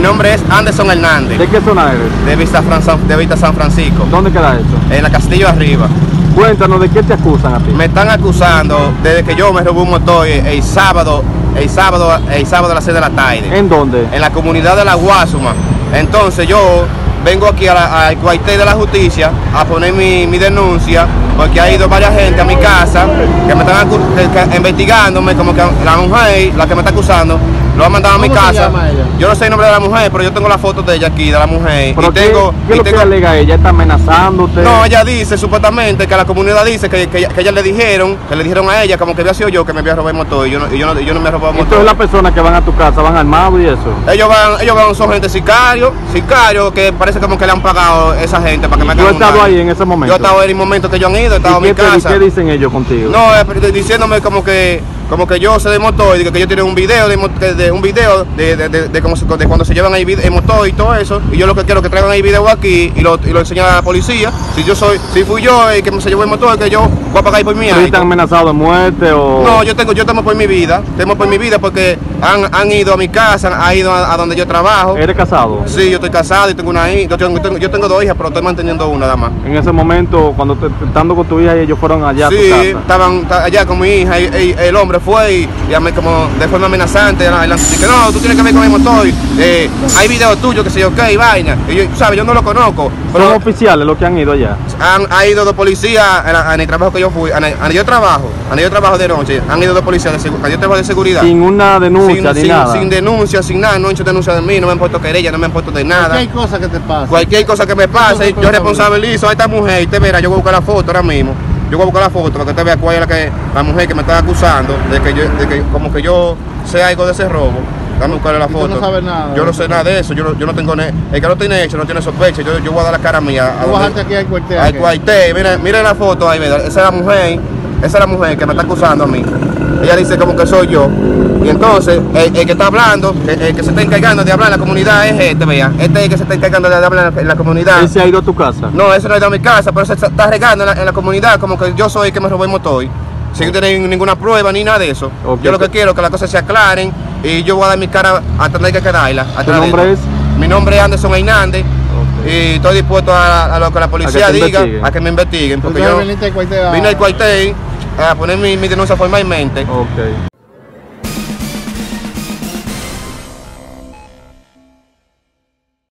nombre es Anderson Hernández, ¿De qué zona eres? de Vista, Fran- de Vista San Francisco, ¿Dónde queda eso? en la Castillo Arriba. Cuéntanos, ¿de qué te acusan a ti? Me están acusando desde que yo me robé un motor el, el sábado, el sábado, el sábado a las 6 de la tarde, ¿En dónde? en la comunidad de La Guasuma. Entonces yo vengo aquí al cuartel de la justicia a poner mi, mi denuncia porque ha ido varias gente a mi casa que me están investigándome como que la mujer, la que me está acusando, lo ha mandado a mi ¿Cómo se casa. Yo no sé el nombre de la mujer, pero yo tengo la foto de ella aquí, de la mujer. ¿Pero y qué, tengo, qué y lo que tengo- alega ella? ¿Está amenazándote? no, ella dice supuestamente que la comunidad dice que, que, que ella le dijeron, que le dijeron a ella como que había sido yo que me había robado el motor y yo no, y yo no, y yo no me he robado el motor. Entonces las personas que van a tu casa van armados y eso. Ellos van, ellos van, son gente sicario, sicario que parece como que le han pagado esa gente para que me Yo he estado ahí en ese momento. Yo he estado en el momento que ellos han ido, he estado ¿Y en qué, mi te- y casa. qué dicen ellos contigo? No, eh, pero diciéndome como que como que yo sé de motor y que yo tengo un video de, de- un video de, de, de- se- de cuando se llevan ahí el motor y todo eso y yo lo que quiero es que traigan ahí video aquí y lo, y lo enseñan a la policía si yo soy si fui yo el que se llevó el motor que yo voy a pagar por mi ¿Pero auto. están amenazados de muerte o...? No, yo tengo, yo temo por mi vida, temo por mi vida porque han, han ido a mi casa, han ido a, a donde yo trabajo. ¿Eres casado? Sí, yo estoy casado y tengo una hija, yo tengo, tengo- yo tengo dos hijas, pero estoy manteniendo una nada más. En ese momento, cuando te, estando con tu hija y ellos fueron allá a tu sí, casa. estaban ta- allá con mi hija y, y el hombre fue y, y a mí como de forma amenazante, adelante, que no, tú tienes que ver con el motor, eh, hay videos tuyos que sé yo qué, y vaina. Y yo, sabes, yo no lo conozco, ¿Son pero oficiales los que han ido allá? han, ha ido dos policías en, en el trabajo que yo fui, en el, en yo trabajo, en el yo trabajo de noche, han ido dos policías de seguridad, yo trabajo de seguridad. Sin una denuncia sin, ni sin- nada. sin denuncia, sin nada, no han hecho denuncia de mí, no me han puesto querella, no me han puesto de nada. ¿Qué cosa que te pasa? Cualquier cosa que me pase, ¿Qué yo responsabilizo a esta mujer y te verá, yo voy a buscar la foto ahora mismo. Yo voy a buscar la foto para que te vea cuál es la, que, la mujer que me está acusando de que, yo, de que como que yo sé algo de ese robo. Dame buscar la ¿Y tú foto. no sabes nada? Yo no sé nada de eso, yo no, yo no tengo el que no tiene hecho no tiene sospecha, yo, yo voy a dar la cara mía. a donde- aquí al cuartel. al cuartel, mira, mira la foto ahí, ¿verdad? esa es la mujer, esa es la mujer que me está acusando a mí. Ella dice como que soy yo. Y entonces, el, el que está hablando, el, el que se está encargando de hablar en la comunidad es este, vea. Este es el que se está encargando de hablar en la, en la comunidad. Él se ha ido a tu casa. No, eso no es de mi casa, pero se está regando en la, en la comunidad como que yo soy el que me robó el motor. Sin tener ninguna prueba ni nada de eso. Yo lo que quiero es que las cosas se aclaren y yo voy a dar mi cara a tener que quedarla. ¿Tu nombre es? Mi nombre es Anderson Hernández. Y estoy dispuesto a, a lo que la policía diga, investiguen. a que me investiguen. Porque yo a- vine al cuartel a poner mi, mi denuncia formalmente. Ok.